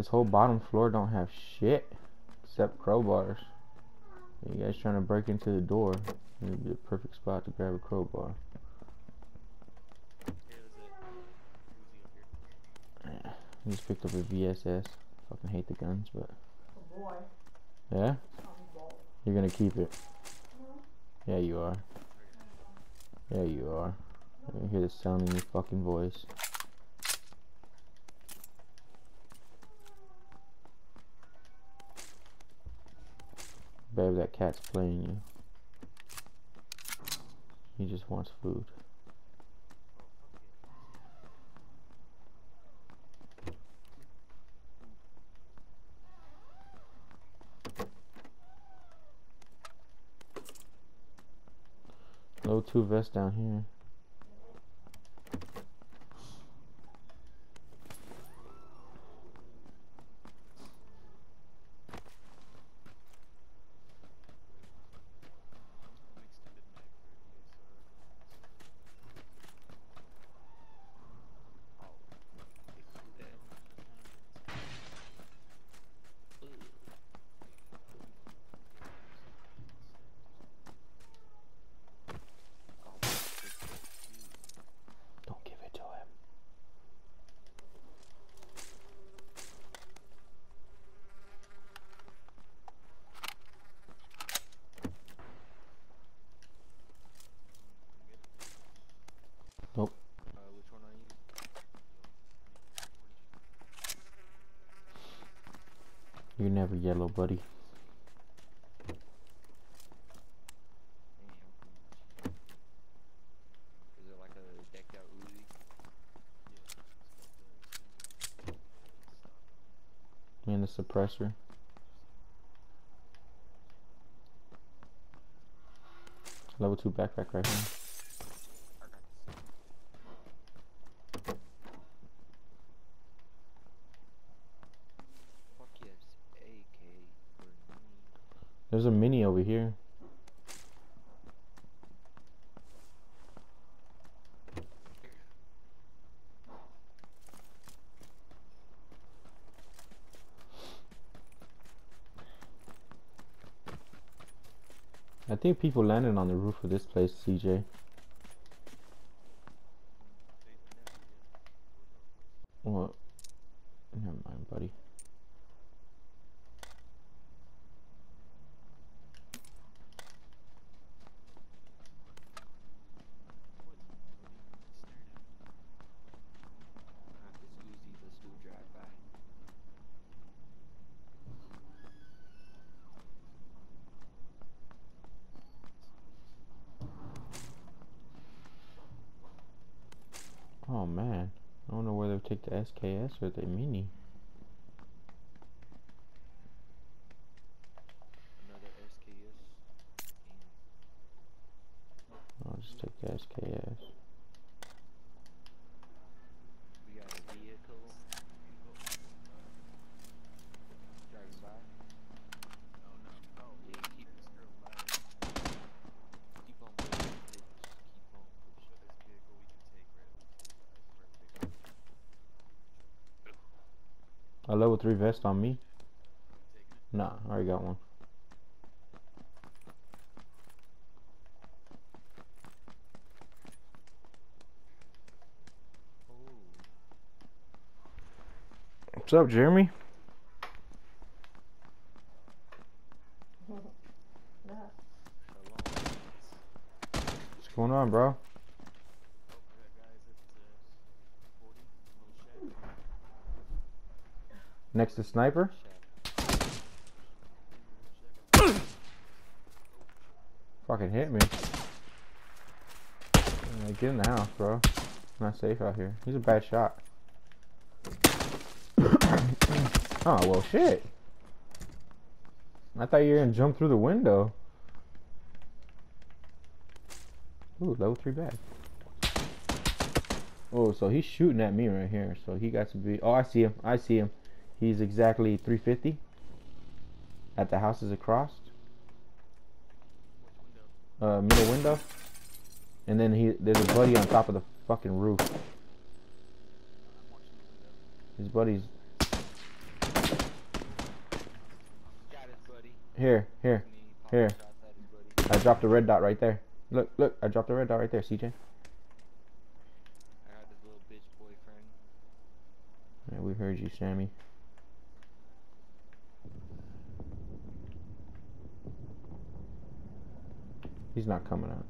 This whole bottom floor don't have shit except crowbars. You guys trying to break into the door? It'd be a perfect spot to grab a crowbar. Yeah, I just picked up a VSS. Fucking hate the guns, but Oh yeah, you're gonna keep it. Yeah, you are. Yeah, you are. I can hear the sound in your fucking voice. Babe, that cat's playing you. He just wants food. Low two vest down here. Don't give it to him. Nope. Uh, which one are you? You're never yellow, buddy. And the suppressor. Level two backpack right here. Fuck yes, AK for me. There's a mini over here. I think people landed on the roof of this place, CJ. What? Never mind, buddy. Not this Uzi, let's do a drive by. Oh man, I don't know whether to take the SKS or the Mini. Another SKS. I'll just take the SKS. We got a vehicle. Driving by. Oh no. Oh, yeah, keep this girl by. Keep on pushing. bitch. Keep on pushing. This vehicle we can take right A level three vest on me? Nah, I already got one. Oh. What's up, Jeremy? What's going on, bro? Next to sniper? Fucking hit me. Get in the house, bro. Not safe out here. He's a bad shot. oh well, shit. I thought you were gonna jump through the window. Ooh, level three bag. Oh, so he's shooting at me right here. So he got to be. Oh, I see him. I see him. He's exactly 350 at the houses across. Uh, middle window. And then he there's a buddy on top of the fucking roof. His buddy's Here, here, here. I dropped the red dot right there. Look, look, I dropped the red dot right there, CJ. Yeah, we heard you, Sammy. He's not coming out.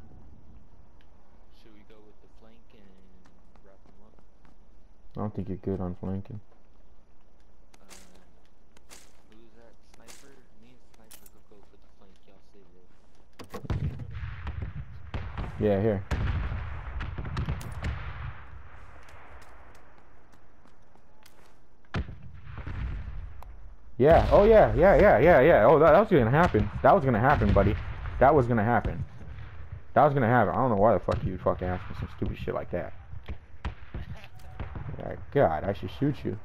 Should we go with the flank and wrap him up? I don't think you're good on flanking. Uh, who's that? Sniper? Me and Sniper could go for the flank. Y'all. Yeah, here. Yeah. Oh yeah. Yeah. Yeah. Yeah. Yeah. Oh, that, that was gonna happen. That was gonna happen, buddy. That was gonna happen. That was gonna happen. I don't know why the fuck you would fucking ask me some stupid shit like that. God, I should shoot you.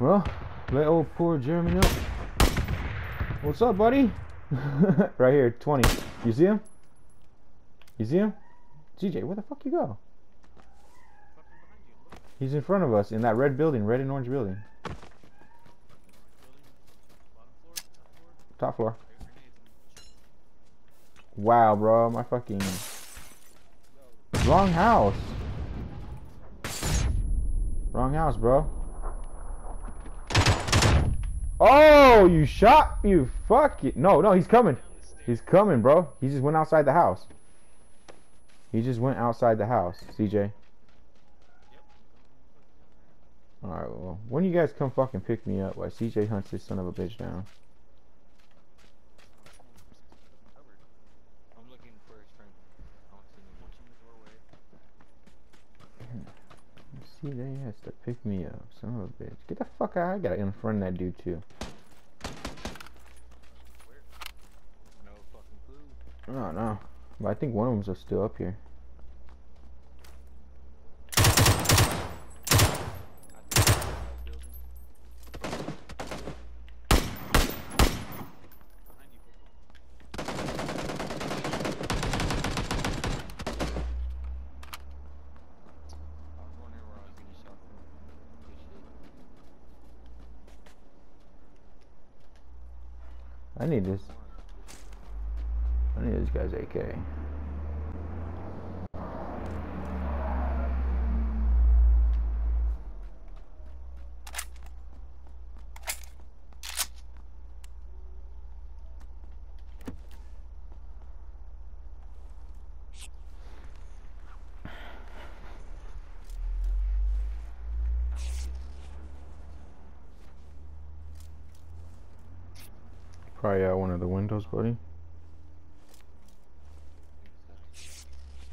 Well, let old poor Jeremy know. What's up, buddy? right here, 20. You see him? You see him? CJ, where the fuck you go? He's in front of us in that red building, red and orange building. Top floor. Wow, bro, my fucking wrong house. Wrong house, bro. Oh, you shot you fuck it. No, no, he's coming. He's coming, bro. He just went outside the house. He just went outside the house, CJ. Alright, well, when you guys come fucking pick me up, while CJ hunts this son of a bitch down. I'm looking for his friend. I want to him. Has to pick me up, son of a bitch. Get the fuck out! I gotta unfriend that dude too. No fucking clue. Oh no, but I think one of them's still up here. I think it's that building. I was wondering where I was getting shot from. Good shit. I need this. I need this guy's AK. Probably out one of the windows, buddy.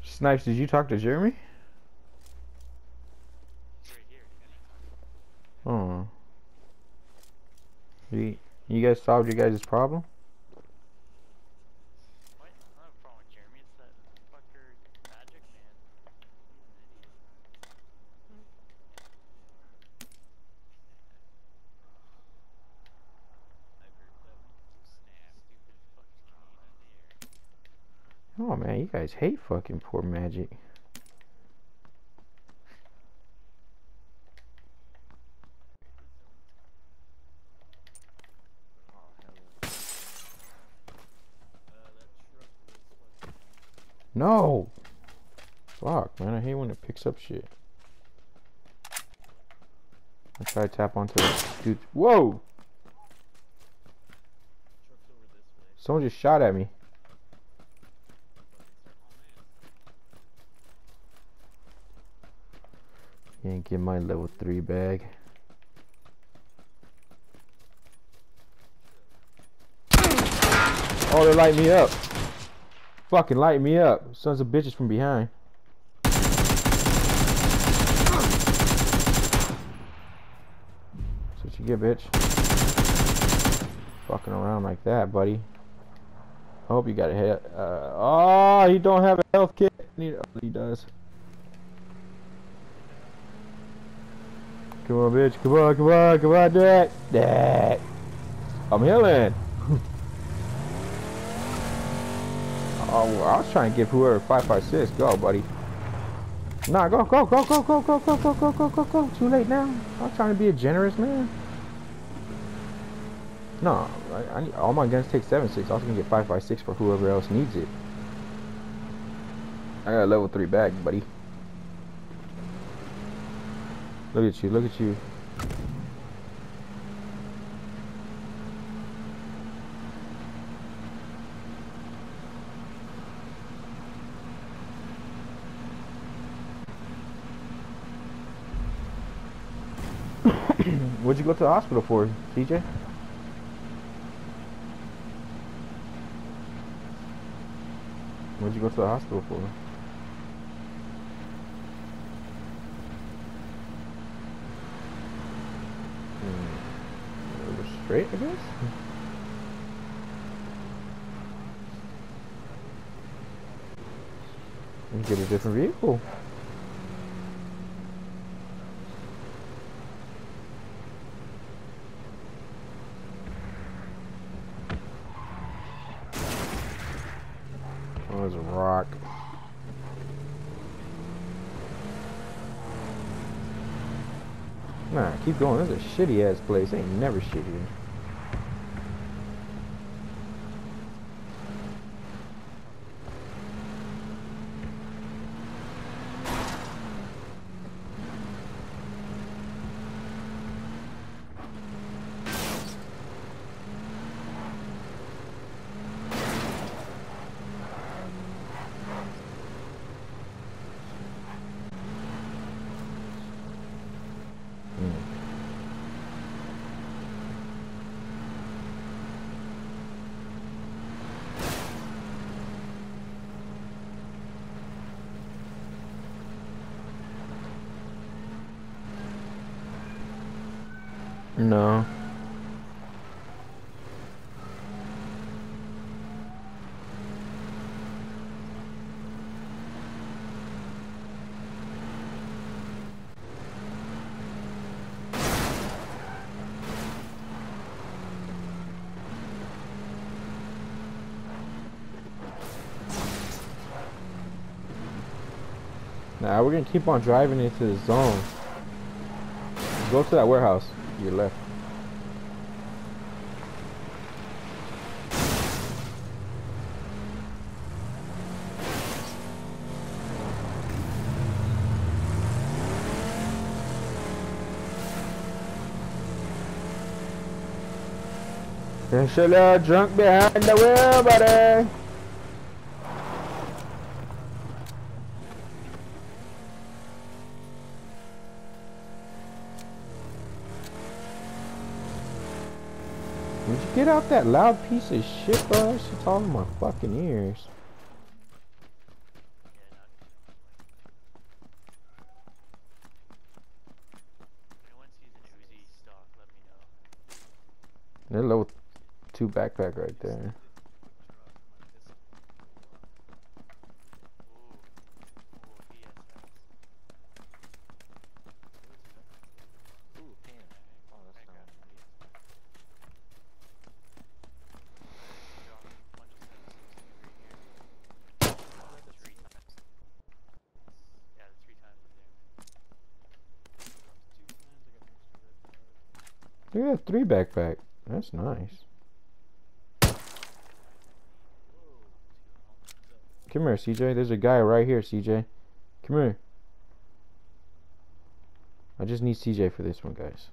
Snipes, did you talk to Jeremy? Oh. You, you guys solved your guys' problem? What? I don't have a problem with Jeremy. It's that fucker Magic Man. He's an idiot. I've heard that. Snap. Stupid fucking Canadian there. Oh man, you guys hate fucking poor magic. No! Fuck, man, I hate when it picks up shit. I try to tap onto it. Dude, whoa! Someone just shot at me. Get my level 3 bag. Oh, they light me up. Fucking light me up. Sons of bitches from behind. That's what you get, bitch. Fucking around like that, buddy. I hope you got a hit. Uh, oh, he don't have a health kit. Need, oh, he does. Come on, bitch. Come on, come on, come on, Dad. Dad. I'm healing. oh, I was trying to give whoever 556. Go, buddy. Nah, go, go, go, go, go, go, go, go, go, go, go, go. Too late now. I'm trying to be a generous man. No, I, I need, all my guns take seven six. I was gonna get five five six for whoever else needs it. I got a level three bag, buddy. Look at you, look at you. What'd you go to the hospital for, CJ? What'd you go to the hospital for? Hmm. It was straight, I guess? And get a different vehicle. Oh, there's a rock. Nah, keep going. This is a shitty ass place. Ain't never shitty. No. Nah, we're gonna keep on driving into the zone. Go to that warehouse. Your left. There's a little drunk behind the wheel, buddy. Get out that loud piece of shit, bro? Shit's all in my fucking ears. Level two backpack right there. Ooh, ooh, VSS. Ooh, pan. Oh, that's I not. got VSS. Drop a bunch of 760 right here. Uh, three times. Yeah, the three times is there. Look at that three backpack. That's nice. Come here, CJ. There's a guy right here, CJ. Come here. I just need CJ for this one, guys.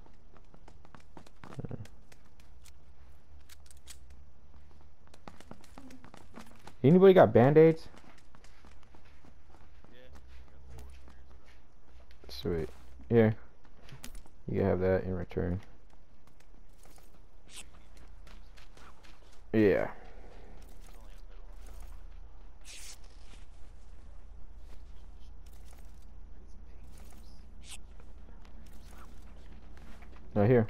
Anybody got band-aids? Sweet. Here. You have that in return. Yeah. Right here.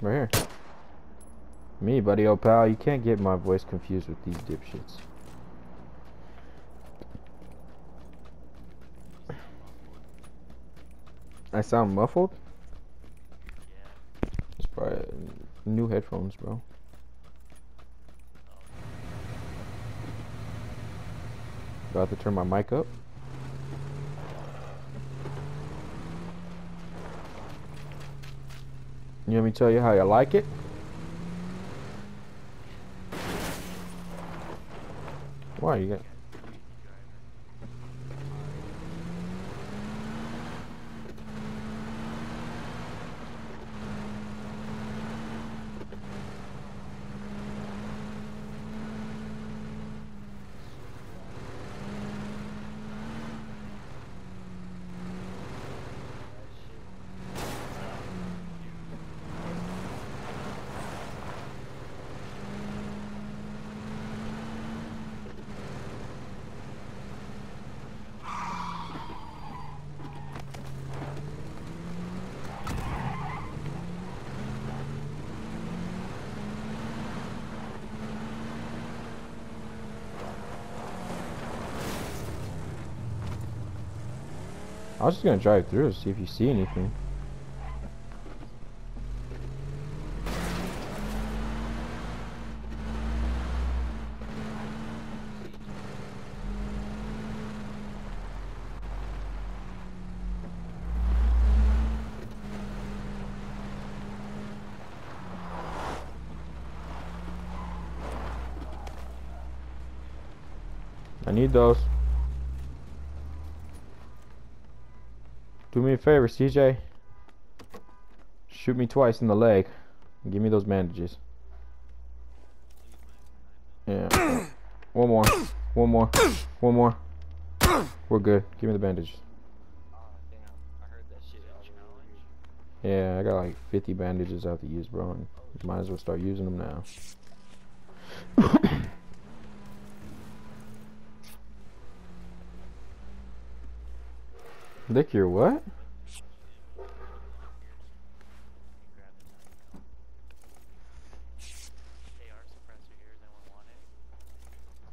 Right here. Me, buddy, old pal. You can't get my voice confused with these dipshits. I sound muffled? Probably new headphones, bro. About to turn my mic up. You want me to tell you how you like it? Why you got? I was just gonna drive through to see if you see anything. I need those. Favor, CJ. Shoot me twice in the leg. Give me those bandages. Yeah. One more. One more. One more. We're good. Give me the bandages. Yeah, I got like 50 bandages I have to use, bro. And might as well start using them now. Lick your what? AR suppressor here. Does anyone want it?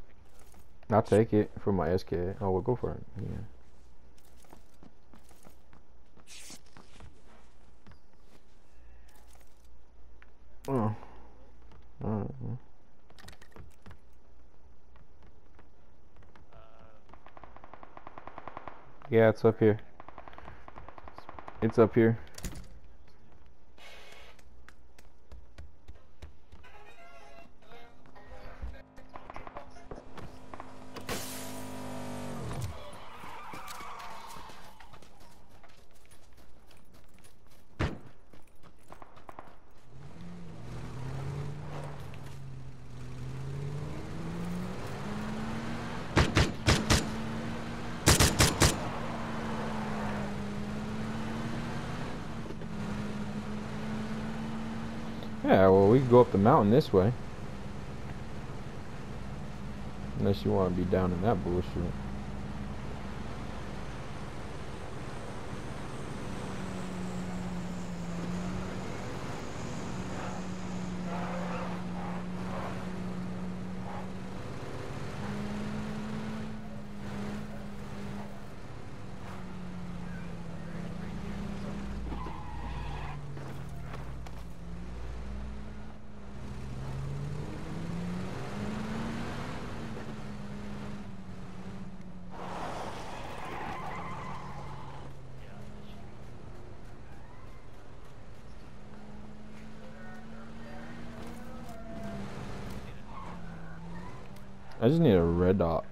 Pick it up. I'll take it for my SK. Oh, we'll go for it. Yeah. Oh. Alright. Uh, Yeah, it's up here. It's up here. Yeah, well, we can go up the mountain this way. Unless you want to be down in that bullshit. I just need a red dot.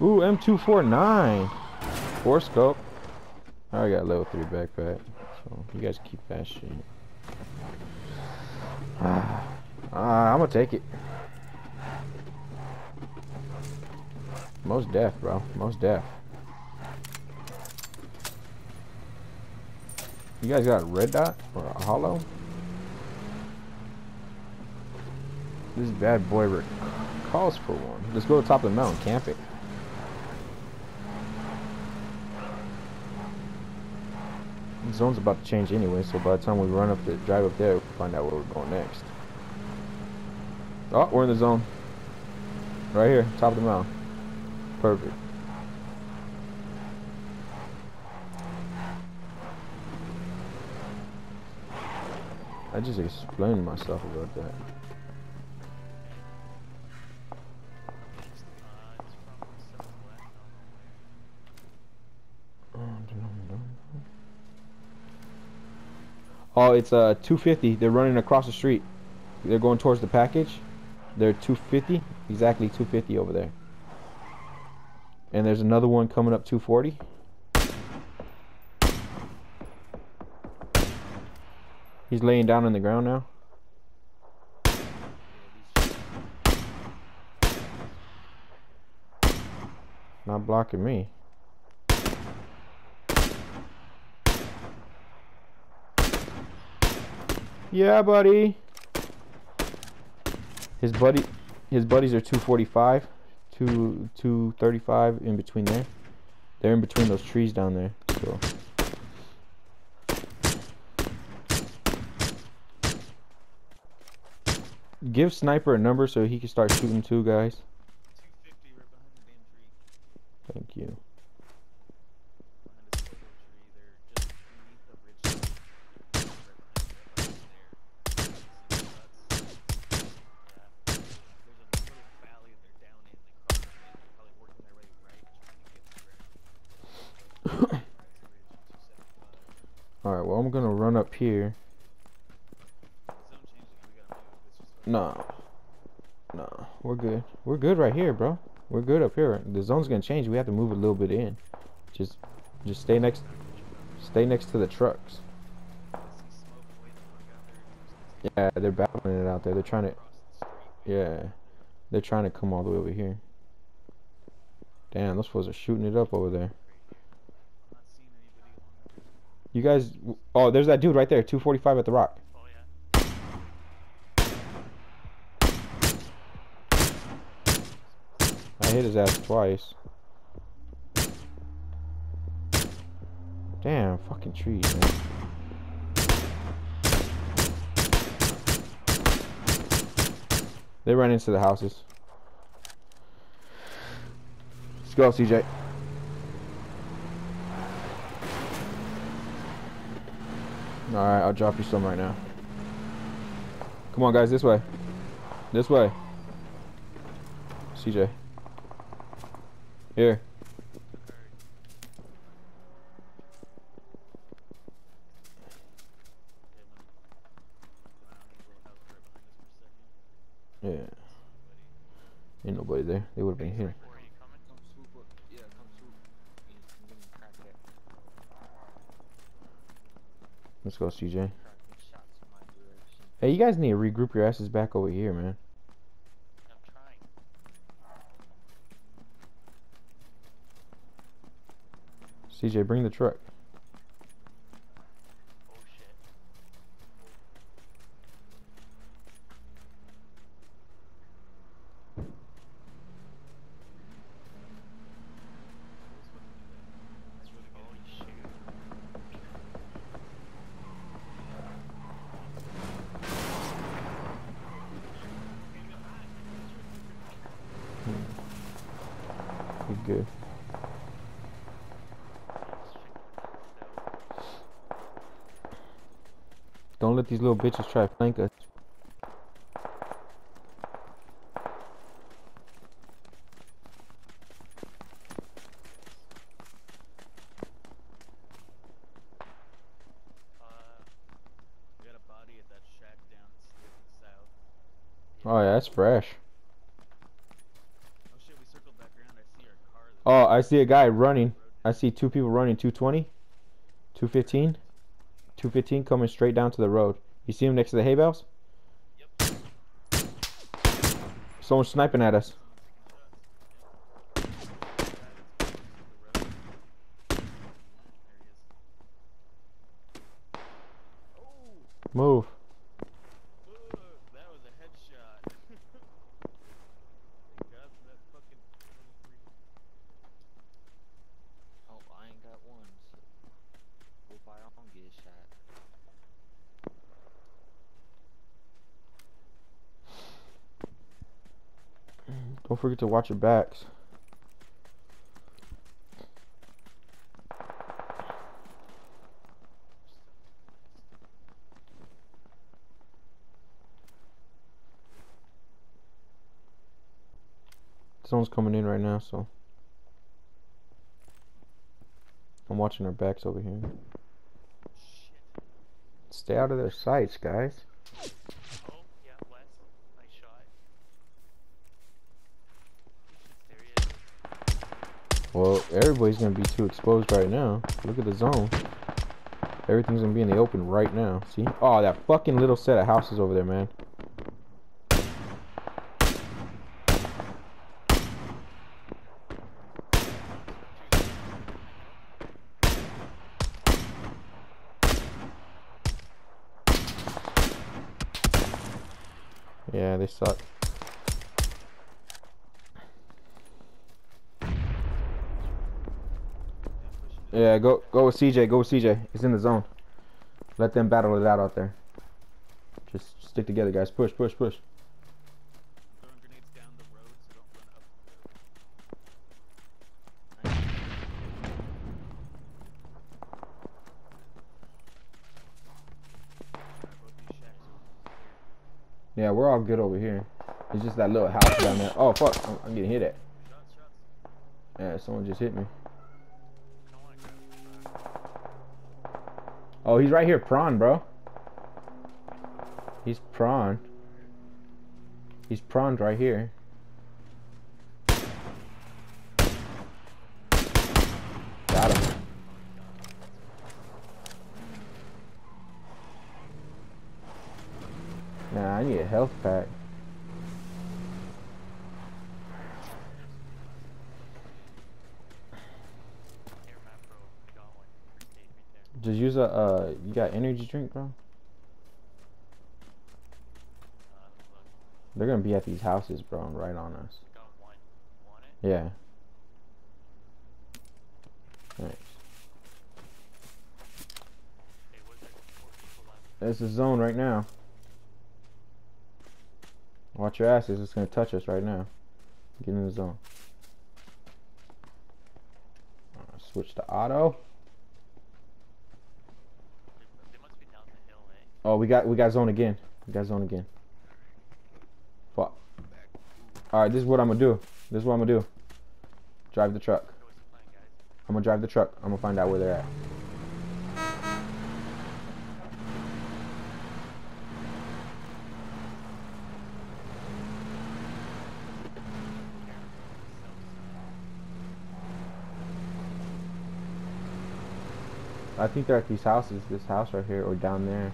Ooh, M249. Four scope. I got level 3 backpack. So you guys keep that shit. Ah, I'm gonna take it. Most deaf, bro. Most deaf. You guys got a red dot or a holo? This bad boy calls for one. Let's go to the top of the mountain, camp it. The zone's about to change anyway, so by the time we run up the drive up there, we'll find out where we're going next. Oh, we're in the zone. Right here, top of the mountain. Perfect. I just explained myself about that. Oh, it's uh 250. They're running across the street. They're going towards the package. They're 250, exactly 250 over there. And there's another one coming up 240. He's laying down on the ground now. Not blocking me. Yeah, buddy. His buddy, his buddies are 245, 2 235 in between there. They're in between those trees down there. So. Give sniper a number so he can start shooting too, guys. 250 right behind the damn tree. Thank you. Behind this photo tree. They're just underneath the ridge. Right behind, right behind there. See the dots? Yeah. There's a little valley they're down in. They cross it. They're probably working their way right, trying to get to the ground. All right. Well, I'm gonna run up here. The zone changes. We gotta move. It's just No. No, we're good. We're good right here, bro. We're good up here. The zone's gonna change. We have to move a little bit in. Just, just stay next, stay next to the trucks. Yeah, they're battling it out there. They're trying to, yeah, they're trying to come all the way over here. Damn, those fools are shooting it up over there. I'm not seeing anybody along the You guys, oh, there's that dude right there, 245 at the rock. Oh yeah. I hit his ass twice. Damn, fucking trees, man. They ran into the houses. Let's go, CJ. Alright, I'll drop you some right now. Come on, guys, this way. This way. CJ. Here. Yeah. Ain't nobody there. They would have been here. Where are you coming? Come swoop up. Yeah, come swoop. Yeah, I'm getting cracked at. Let's go, CJ. Hey, you guys need to regroup your asses back over here, man. CJ, bring the truck. Oh shit. That's really good. Holy shoot. You good. Don't let these little bitches try to flank us. Oh, yeah, that's fresh. Oh shit. I. Oh, I see a guy running. I see two people running 220, 215, 215 coming straight down to the road. You see him next to the hay bales? Yep. Someone's sniping at us. Move. That was a headshot. Got that fucking 23. Oh, I ain't got one, so hope I don't get shot. Don't forget to watch your backs. Someone's coming in right now, so I'm watching our backs over here. Stay out of their sights, guys. Oh, yeah, West. Nice shot. There he is. Well, everybody's gonna be too exposed right now. Look at the zone. Everything's gonna be in the open right now. See? Oh, that fucking little set of houses over there, man. Yeah, they suck. Yeah, go go with CJ. Go with CJ. It's in the zone. Let them battle it out out there. Just stick together, guys. Push, push, push. Yeah, we're all good over here. It's just that little house down there. Oh fuck! I'm, I'm getting hit at. Yeah, someone just hit me. Oh, he's right here, prone, bro. He's prone. He's proned right here. Got him. Nah, I need a health pack. Here, Matt, bro. I got one. Appreciate right there. Just use a, uh, you got energy drink, bro? They're gonna be at these houses, bro, right on us. Yeah. Thanks. There's a zone right now. Watch your asses, it's gonna touch us right now. Get in the zone. Switch to auto. They, they must be down the hill, eh? Oh, we got we got zone again. We got zone again. Fuck. Alright, this is what I'm gonna do. This is what I'm gonna do. Drive the truck. I'm gonna drive the truck. I'm gonna find out where they're at. I think they're at these houses, this house right here, or down there.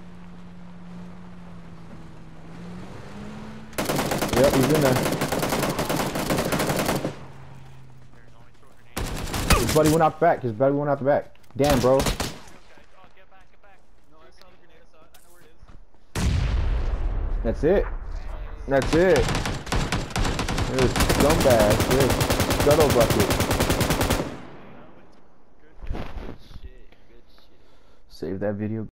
Yep, he's in there. There's only throw grenades. His buddy went out the back. His buddy went out the back. Damn, bro. Guys, get back, get back. No, I saw the grenade, I saw it, I know where it is. That's it. That's it. There's scumbag. There's scuttle bucket. Good shit. Good shit. Save that video.